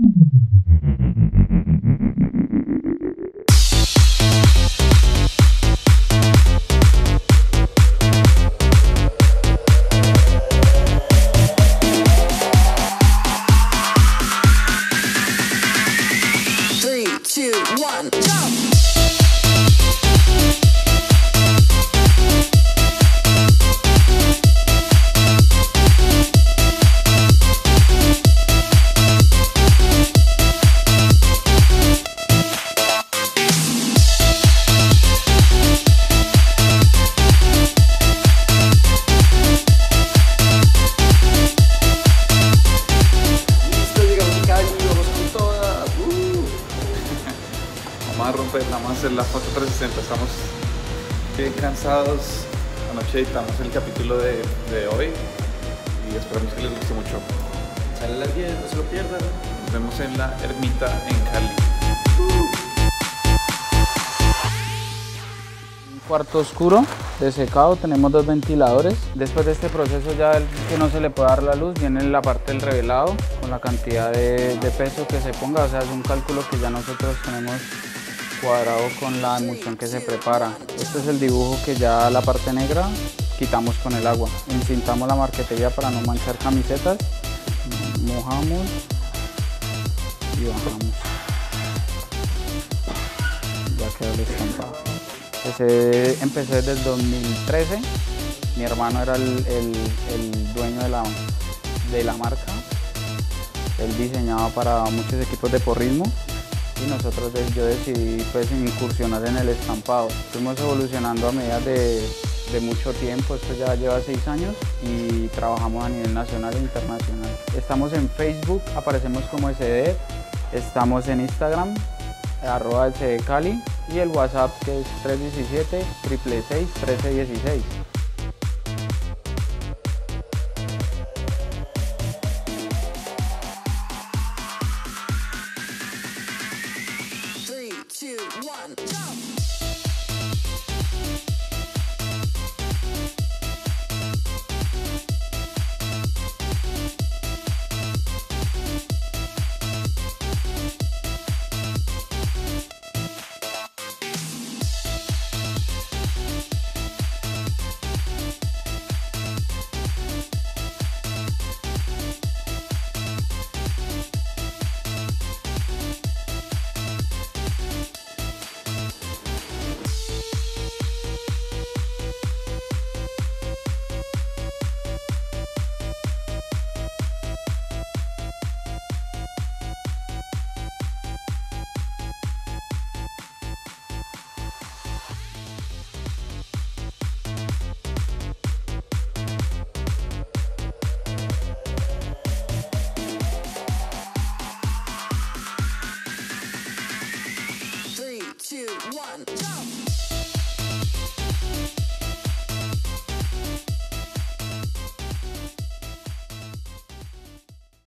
Mm-hmm. Vamos a romper, vamos a hacer la foto 360. Estamos bien cansados. Anoche editamos el capítulo de, de hoy y esperamos que les guste mucho. Sale a las 10, no se lo pierdan. Nos vemos en la ermita en Cali. Un cuarto oscuro de secado, tenemos dos ventiladores. Después de este proceso ya el que no se le puede dar la luz, viene la parte del revelado con la cantidad de, de peso que se ponga, o sea, es un cálculo que ya nosotros tenemos cuadrado con la emulsión que se prepara. Este es el dibujo que ya la parte negra quitamos con el agua. Encintamos la marquetería para no manchar camisetas, mojamos y bajamos. Ya quedó el. Empecé, desde el 2013. Mi hermano era el, el- el dueño de la, de la marca. Él diseñaba para muchos equipos de porrismo y nosotros yo decidí pues incursionar en el estampado. Fuimos evolucionando a medida de, de mucho tiempo, esto ya lleva seis años y trabajamos a nivel nacional e internacional. Estamos en Facebook, aparecemos como SD, estamos en Instagram, arroba SD Cali y el WhatsApp que es 317 666 1316. jump, jump. jump, jump.